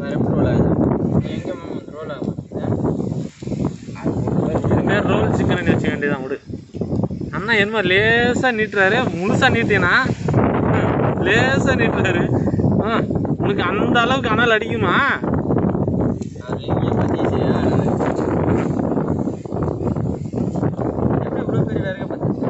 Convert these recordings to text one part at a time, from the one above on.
வேற எப்படி ரோல் ஆகுது? எங்க மாமா ரோல் ஆகும் இதுமாரி ரோல் சிக்கன் வச்சுக்க வேண்டியதான் விடு. அண்ணா என்னமா லேசாக நீட்டுறாரு. முழுசாக நீட்டினா? லேசாக நீட்டுறாரு. ஆ உனக்கு அந்த அளவுக்கு அனல் அடிக்குமா? அது இங்கே பத்திச்சு எப்படி இவ்வளோ பெரிய வேறுக பத்திச்சு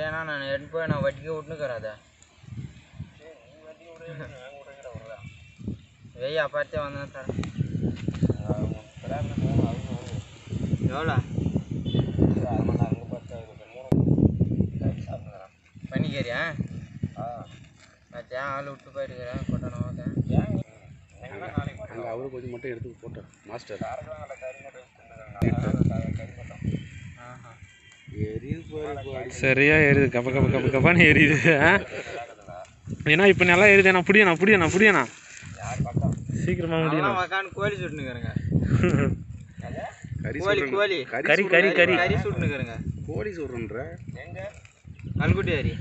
ஏன்னா நான் எடுத்து போய் நான் வட்டிக்க விட்டுனுக்கிறேன் அதை. வெய்யா பார்த்தே வந்தேன் சார். எவ்வளோ? பண்ணிக்கிறியா நான் ஆள் விட்டு போயிட்டுக்கிறேன் கொட்டணும் அங்கே அவரு கொஞ்சம் மட்டும் எடுத்து போட்டோம் மாஸ்டர். சரியா எரியுது. கப்ப கப்ப கப்ப கப்பான்னு எரியுது? ஏன்னா இப்போ நல்லா எரியுது. நான் புடியண்ணா புடியண்ணா புடியண்ணா. சீக்கிரமா உக்காந்து கோழி சுட்டுனுக்குறேங்க கறி கோழி. கோழி. கறி கறி கறி கறி சுட்டுனுக்குறேங்க கோழி சொல்றேன்ற நல்குட்டி ஹரி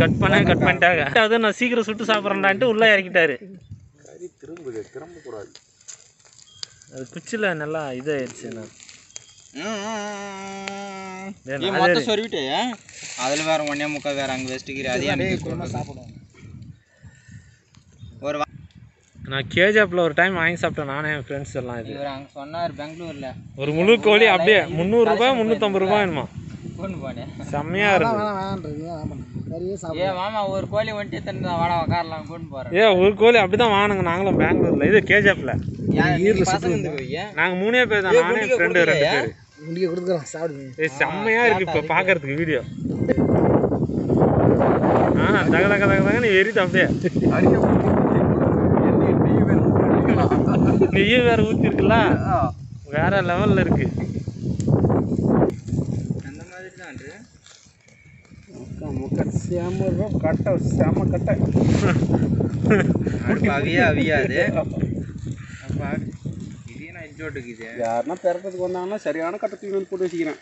கட் பண்ண கட் பண்ணிட்டாங்க. அது நான் சீக்கிரம் சுட்டு சாப்பிட்றேன்டான்ட்டு உள்ளே இறக்கிட்டாரு. கறி திரும்புது திரும்ப கூடாது. அது குச்சியில் நல்லா இதாகிடுச்சு நான் ஏன் ஏன் அது மொத்தம் சொருவிட்டே அதுல வேற ஒன்னே முக்கா வேற அங்க வெஸ்ட்டுக்கிறேன் அதே எனக்கு சாப்பிடுவோம் ஒரு வா- நான் கேஜாப்பில் ஒரு டைம் வாங்கி சாப்பிட்டேன் நானே என் ஃப்ரெண்ட்ஸ் எல்லாம் இது. அங்க சொன்னார் பெங்களூர்ல. ஒரு முழு கோழி அப்படியே முந்நூறுரூபா முந்நூற்றம்பது ரூபாய் வேணுமா செம்மையாக இருக்கு ஏ மாமா ஒரு கோழி வந்துட்டு தந்து வாடா உக்காரலாம் கொண்டு போறேன். ஏ ஒரு கோழி அப்படி தான் வாங்கினங்க. நாங்களும் பெங்களூரில். இது போய் நாங்கள் மூணே பேர் தான். நானே ஃப்ரெண்டு ரெண்டு கொடுக்கலையா? பேர். ஏய் செம்மையா இருக்கு இப்போ பார்க்கறதுக்கு வீடியோ ஆ தக தக தக தகன்னு எரியுது அப்படியே. நெய்யும் வேற ஊற்றி இருக்குல்ல வேற லெவல்ல இருக்கு. அந்த மாதிரி தான் கட்டை செம கட்டை. அவியா இஞ்சோட்டுக்கு இது. யாருன்னா பிறக்கிறதுக்கு வந்தாங்கன்னா சரியான கட்டை தூக்கி வந்து போட்டு வச்சுக்கிறேன்.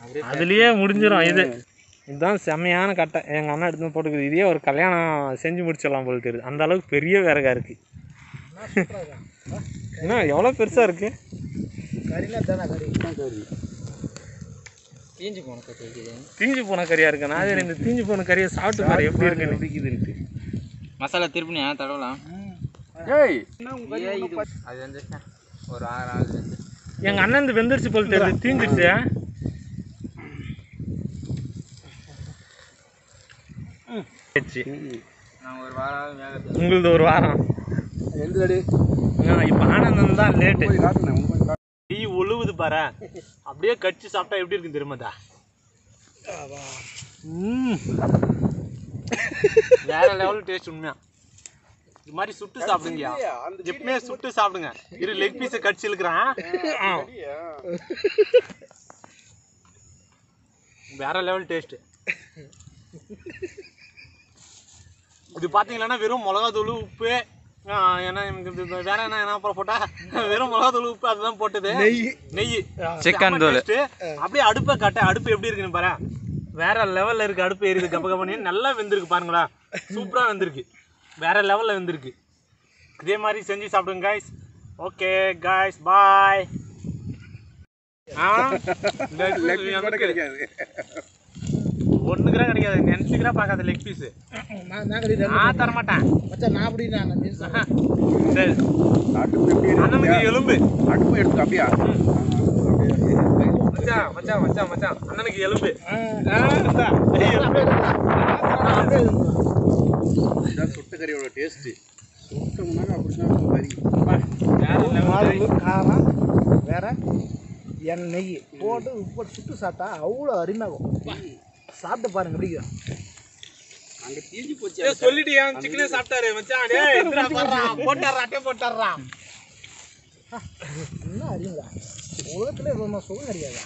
அப்படியே அதுலயே முடிஞ்சிடும் இது இதுதான் செம்மையான கட்டை. எங்க அண்ணா எடுத்து போட்டுக்குது. இதே ஒரு கல்யாணம் செஞ்சு முடிச்சிடலாம் போல தெரியுது. அந்த அளவுக்கு பெரிய விறகா இருக்கு. என்ன எவ்வளோ பெருசா இருக்கு? தீஞ்சு போன கத்திக்குது தீஞ்சு போன கறியா இருக்கு? நான் இந்த தீஞ்சு போன கறியை சாப்பிட்டு பாரு எப்படி இருக்குன்னு. பிடிக்குதுன்ட்டு மசாலா திருப்பினியா தடவலாம்? ஏய்! அது ஒரு ஆறு ஆள் வந்து. எங்க அண்ணன் இந்த வெந்துருச்சு போல தெரியுது தீஞ்சிருச்சு ஆச்சு. நான் ஒரு வாரம் வேகத்து உங்களுது ஒரு வாரம். இப்போ ஆனந்தம் தான் லேட்டு டீ ஒழுகுது பாரு. அப்படியே கடிச்சு சாப்பிட்டா எப்படி இருக்கு தெரியுமாதா. வேற லெவல் டேஸ்ட் உண்மையா? இது மாதிரி சுட்டு சாப்பிடுங்க எப்பவுமே சுட்டு சாப்பிடுங்க. இரு லெக் பீஸை கடிச்சு இழுக்கிறான். வேற லெவல் டேஸ்ட் இது பார்த்தீங்கன்னா வெறும் மிளகாத்தூள் உப்பு ஆ, என்ன எனக்கு வேற என்ன என்ன அப்புறம் போட்டா? வெறும் மிளகாத்தூள் உப்பு அதுதான் போட்டது. நெய். நெய். செம்ம தூள். அப்படியே அடுப்பை காட்ட அடுப்பு எப்படி இருக்குன்னு பாரு. வேற லெவல்ல இருக்கு அடுப்பு எரியுது கப்ப கப்பனி நல்லா வெந்திருக்கு பாருங்களா. சூப்பரா வெந்திருக்கு. வேற லெவல்ல வெந்திருக்கு. இதே மாதிரி செஞ்சு சாப்பிடுங்க guys. ஓகே guys பாய் ஆ? கூட கிடைக்காது. நினைச்சுக்கிறா பார்க்காத லெக் பீஸ் நான் தர மாட்டேன் சரி. அடுப்பு எப்படி அண்ணனுக்கு எலும்பு. அடுப்பு எடுத்து அப்படியா? மச்சான் மச்சான் மச்சான் மச்சான். அண்ணனுக்கு எலும்பு. ஆ, இந்தா. ஏய், எலும்பு. இதுதான் சுட்ட கறியோட டேஸ்ட்டு சுட்டோம்னா அப்படிதான் கறி. காரம் வேற என் நெய் போட்டு உப்பு சுட்டு சாப்பிட்டா அவ்வளோ அருமையாகும். சாப்பிட்டு பாருங்க பிடிக்கும் அங்கே தீஞ்சு போச்சு. ஏய், சொல்லிட்டு ஏன் சிக்கனே சாப்பிட்டாரு மச்சான். டேய் இந்தா பாருடா போட்டாரா அட்டை போட்டாரா என்ன அறியுங்களா உலகத்துல இவ்வளோ சுகம் கிடையாது?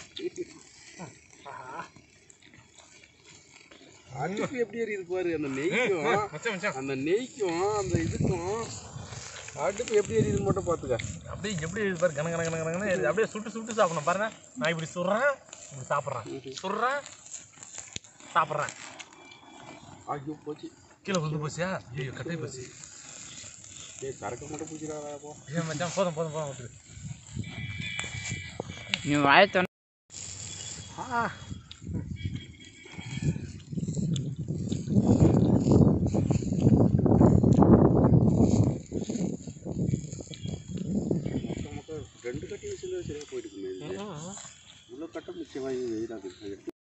அடுப்பு எப்படி எரியுது பாரு அந்த நெய்க்கும் மச்சான் மச்சான். அந்த நெய்க்கும் அந்த இதுக்கும் அடுப்பு எப்படி எரியுதுன்னு மட்டும் பார்த்துக்க அப்படியே எப்படி இது பாரு கன கனன்னு எரியுது. அப்படியே சுட்டு சுட்டு சாப்பிடணும். பாருங்க. நான் இப்படி சுடுறேன் இப்படி சாப்பிட்றேன். சுடுறேன் சாப்பிட்றேன். ஐயோ போச்சு. கீழே விழுந்து போச்சியா? ஐயோ கட்டை போச்சு. டேய் சரக்கு மட்டும் பிடிச்சிடாதா போ. ஏன் மச்சான் போதும் போதும் போதும் விட்டுரு நீ வாயத்தொன்ன ஆ. ரெண்டு கட்டி வச்சுருந்தா சரியாக போயிட்டு. இவ்வளோ கட்டம் இதாக